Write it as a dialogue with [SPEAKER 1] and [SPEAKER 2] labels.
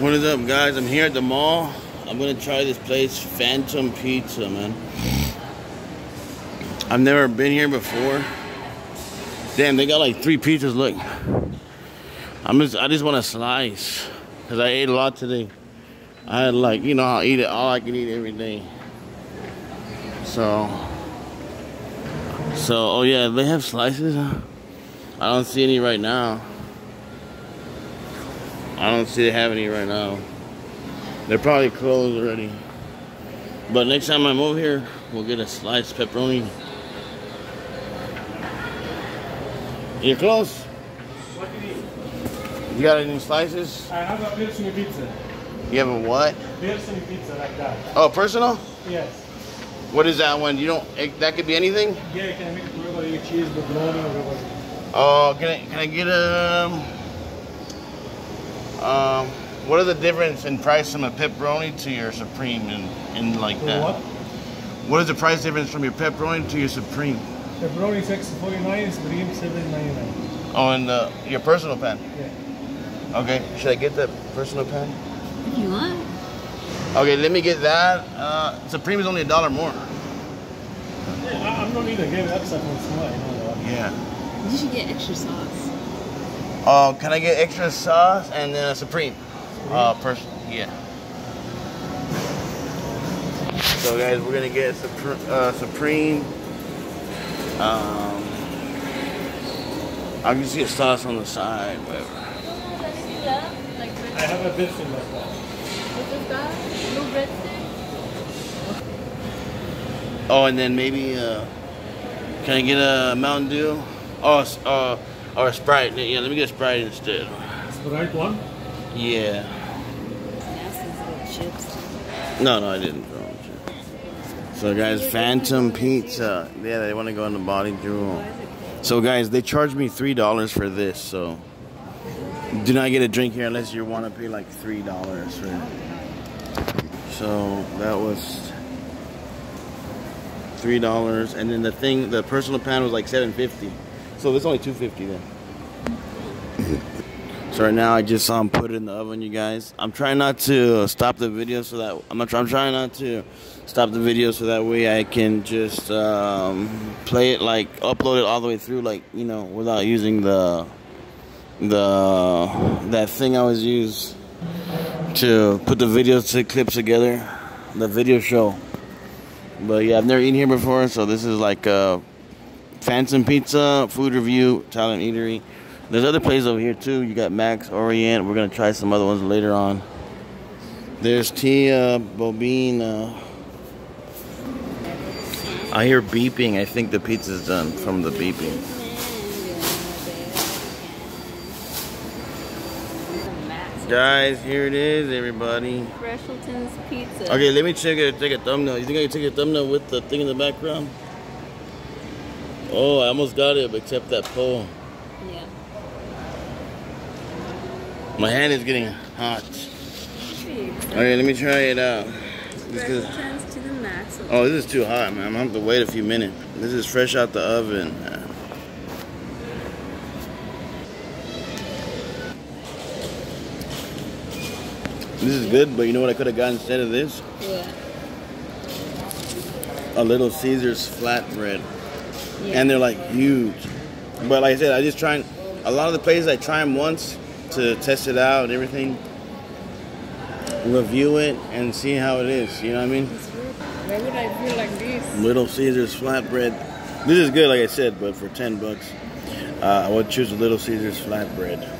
[SPEAKER 1] What is up, guys? I'm here at the mall. I'm gonna try this place, Phantom Pizza, man. I've never been here before. Damn, they got like three pizzas. Look, I'm just, I just want a slice because I ate a lot today. I had like, you know, I'll eat it all I can eat every day. So, so, oh yeah, they have slices. I don't see any right now. I don't see they have any right now. They're probably closed already. But next time I'm over here, we'll get a sliced pepperoni. You're close.
[SPEAKER 2] What do you need?
[SPEAKER 1] You got any slices?
[SPEAKER 2] I have a personal pizza.
[SPEAKER 1] You have a what?
[SPEAKER 2] Personal pizza like that.
[SPEAKER 1] Oh, personal?
[SPEAKER 2] Yes.
[SPEAKER 1] What is that one? You don't. It, that could be anything.
[SPEAKER 2] Yeah, can I make it regular cheese, pepperoni, or whatever?
[SPEAKER 1] Oh, can I can I get a um? What are the difference in price from a pepperoni to your supreme and and like that?
[SPEAKER 2] what?
[SPEAKER 1] What is the price difference from your pepperoni to your supreme?
[SPEAKER 2] Pepperoni six forty nine, supreme seven ninety nine.
[SPEAKER 1] Oh, and uh, your personal pan.
[SPEAKER 2] Yeah.
[SPEAKER 1] Okay, should I get the personal pan?
[SPEAKER 3] If you want.
[SPEAKER 1] Okay, let me get that. Uh, supreme is only a dollar more.
[SPEAKER 2] Yeah, I, I'm not need to give it extra for small, you know. that.
[SPEAKER 1] Yeah.
[SPEAKER 3] You should get extra sauce.
[SPEAKER 1] Oh, can I get extra sauce and then a supreme? Uh, person. Yeah. So guys, we're gonna get supr- uh, supreme. Um, I can just a sauce on the side, whatever.
[SPEAKER 2] I have a bit in like that.
[SPEAKER 1] Oh, and then maybe uh, can I get a Mountain Dew? Oh, uh, or a Sprite. Yeah, let me get a Sprite instead.
[SPEAKER 2] Sprite one.
[SPEAKER 1] Yeah. No, no, I didn't. throw them. So, guys, Phantom Pizza. Yeah, they want to go in the body jewel. So, guys, they charged me three dollars for this. So, do not get a drink here unless you want to pay like three dollars for. So that was three dollars, and then the thing, the personal pan was like seven fifty. So it's only two fifty then. So right now I just saw him put it in the oven, you guys. I'm trying not to stop the video so that I'm not. I'm trying not to stop the video so that way I can just um, play it like upload it all the way through, like you know, without using the the that thing I always use to put the video to clips together, the video show. But yeah, I've never eaten here before, so this is like a Phantom Pizza food review, Italian eatery. There's other places over here too. You got Max Orient. We're gonna try some other ones later on. There's Tia Bobina. I hear beeping. I think the pizza's done from the beeping. Guys, here it is, everybody.
[SPEAKER 3] Freshelton's Pizza.
[SPEAKER 1] Okay, let me check it. Take a thumbnail. You think I can take a thumbnail with the thing in the background? Oh, I almost got it, except that pole.
[SPEAKER 3] Yeah.
[SPEAKER 1] My hand is getting hot. All right, let me try it out. This is-
[SPEAKER 3] to the max.
[SPEAKER 1] oh, this is too hot, man. I'm gonna have to wait a few minutes. This is fresh out the oven. man. This is good, but you know what I could have gotten instead of this?
[SPEAKER 3] Yeah.
[SPEAKER 1] A Little Caesars flatbread.
[SPEAKER 3] Yeah.
[SPEAKER 1] and they're like huge. But like I said, I just try and a lot of the places I try them once to test it out and everything, review it and see how it is. You know what I mean?
[SPEAKER 3] Why would I feel like this?
[SPEAKER 1] Little Caesars flatbread. This is good, like I said, but for ten bucks, uh, I would choose a Little Caesars flatbread.